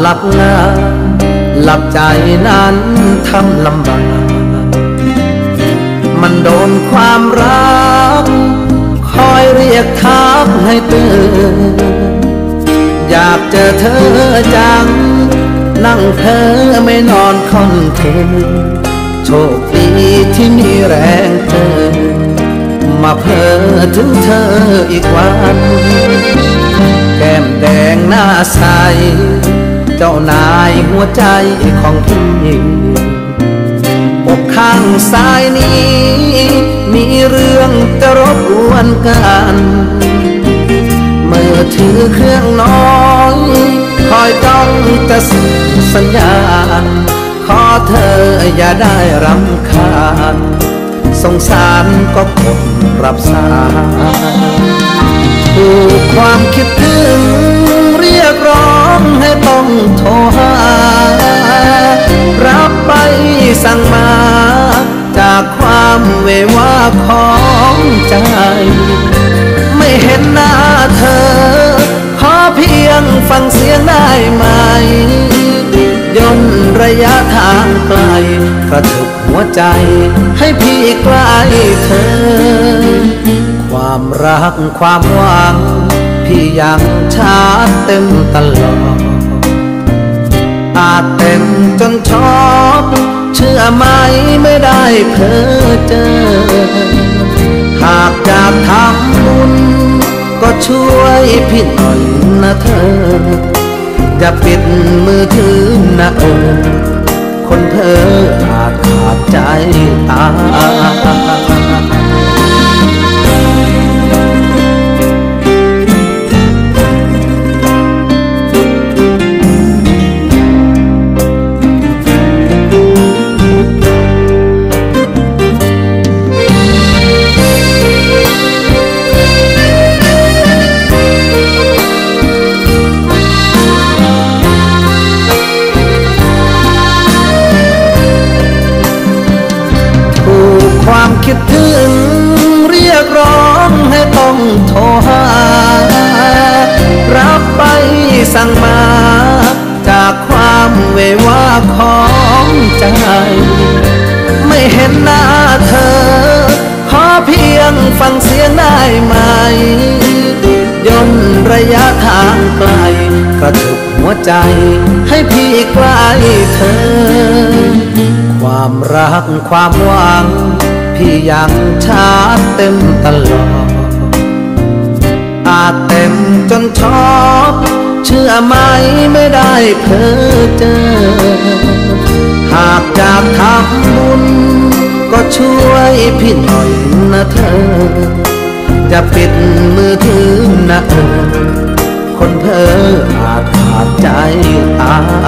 หลับงาหลับใจนั้นทำลำบาก มันโดนความรัก คอยเรียกทักให้ตื่น อยากเจอเธอจัง นั่งเธอไม่นอนคอนคืนโชคดีที่มีแรงเจอมาเพ้อถึงเธออีกวันแก้มแดงหน้าใส เจ้านายหัวใจของพี่อกข้างซ้ายนี้ มีเรื่องจะรบกวนกันเมื่อถือเครื่องน้อยคอยจ้องจะสื่อสัญญาณขอเธออย่าได้รำคาญสงสารก็กดรับสาย สั่งมา จากความเววาของใจ ไม่เห็นหน้าเธอ ขอเพียงฟังเสียงได้ไหม ย่นระยะทางไกลกระตุกหัวใจ ให้พี่ใกล้เธอ ความรักความหวัง พี่ยังชาร์เต็มตลอดอาจเต็มจนช็อก เชื่อไหมไม่ได้เพ้อเจอ หากจะทำบุญก็ช่วยพี่หน่อยนะเธออย่าปิดมือถือนะเออ คนเธออาจขาดใจตาย โทรหา รับไปสั่งมา จากความเววาของใจ ไม่เห็นหน้าเธอ ขอเพียงฟังเสียงได้ไหม ย่นระยะทางไกล กระตุกหัวใจให้พี่ใกล้เธอความรักความหวัง พี่ยังชาเต็มตลอดากเต็มจนชอบ เชื่อไหมไม่ได้เพ้อเจอ หากจะทำบุญ ก็ช่วยพี่หน่อยนะเธออย่าปิดมือถือนะเออคนเพ้ออาจขาดใจตาย